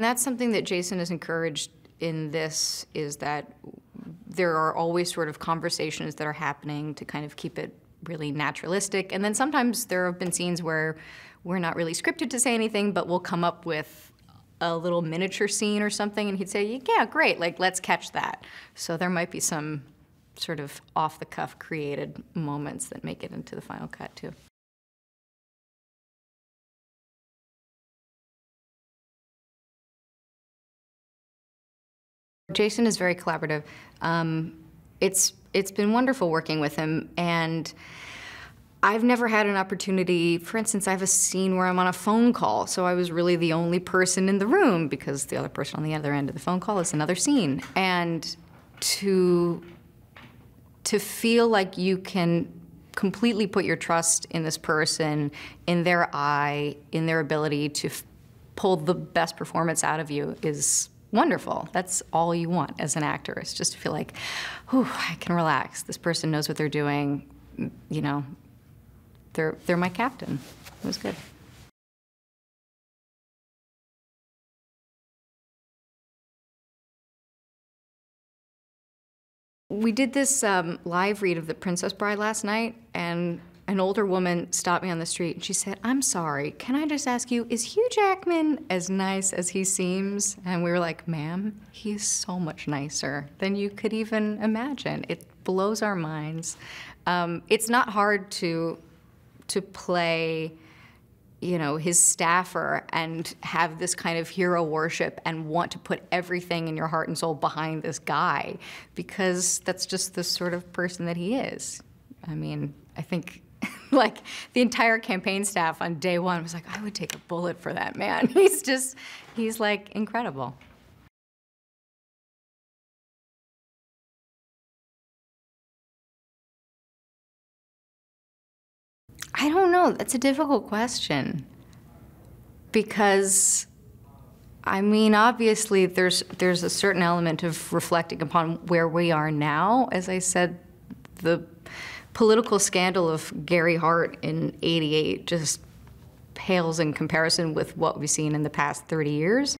And that's something that Jason has encouraged in this is that there are always sort of conversations that are happening to kind of keep it really naturalistic. And then sometimes there have been scenes where we're not really scripted to say anything, but we'll come up with a little miniature scene or something, and he'd say, yeah, great, like, let's catch that. So there might be some sort of off-the-cuff created moments that make it into the final cut, too. Jason is very collaborative. Um, it's it's been wonderful working with him, and I've never had an opportunity. For instance, I have a scene where I'm on a phone call, so I was really the only person in the room because the other person on the other end of the phone call is another scene, and to to feel like you can completely put your trust in this person, in their eye, in their ability to pull the best performance out of you is wonderful. That's all you want as an actor is just to feel like, whew, I can relax. This person knows what they're doing. You know, they're they're my captain. It was good. We did this um, live read of The Princess Bride last night, and an older woman stopped me on the street and she said, I'm sorry, can I just ask you, is Hugh Jackman as nice as he seems? And we were like, ma'am, he's so much nicer than you could even imagine. It blows our minds. Um, it's not hard to, to play you know, his staffer and have this kind of hero worship and want to put everything in your heart and soul behind this guy because that's just the sort of person that he is. I mean, I think like the entire campaign staff on day one was like, I would take a bullet for that man. He's just, he's like incredible. I don't know. That's a difficult question. Because I mean, obviously there's there's a certain element of reflecting upon where we are now. As I said, the political scandal of Gary Hart in 88 just pales in comparison with what we've seen in the past 30 years.